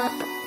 Bye.